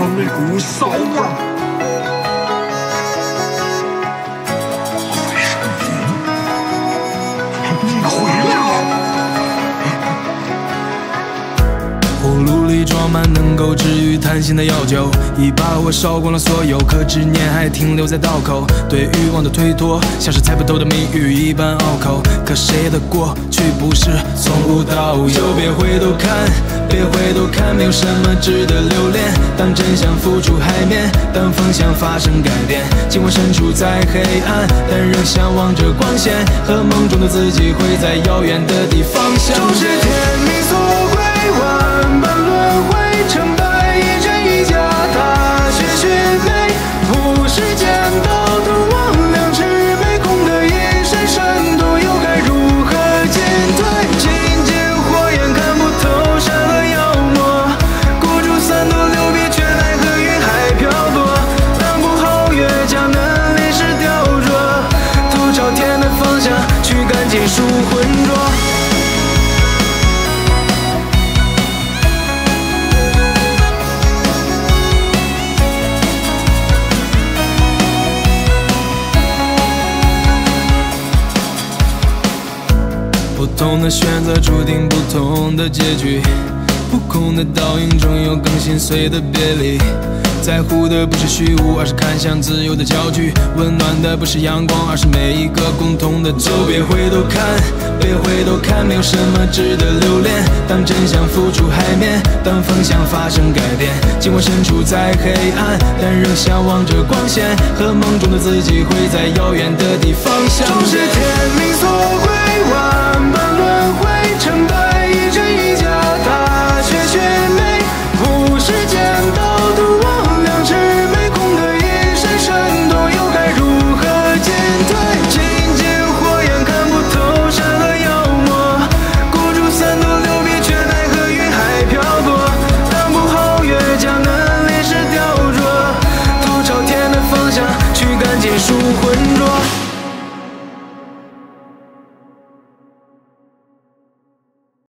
到那股骚味儿。够治愈贪心的药酒，已把我烧光了所有，可执念还停留在道口。对欲望的推脱，像是猜不透的谜语一般拗口。可谁的过去不是从无到有？就别回头看，别回头看，没有什么值得留恋。当真相浮出海面，当方向发生改变，尽管身处在黑暗，但仍向往着光线。和梦中的自己会在遥远的地方相终是。天命所归，万般不是剑道通往两尺背，空的一身深度，又该如何进退？尽尽火焰看不透善恶妖魔，孤注三多流别，却奈何云海飘落。当不好越将能力是雕琢，头朝天的方向，去赶尽数浑不同的选择注定不同的结局，不空的倒影中有更心碎的别离。在乎的不是虚无，而是看向自由的焦距。温暖的不是阳光，而是每一个共同的走别回头看，别回头看，没有什么值得留恋。当真相浮出海面，当方向发生改变，尽管身处在黑暗，但仍向往着光线。和梦中的自己会在遥远的地方相终是。天命所归，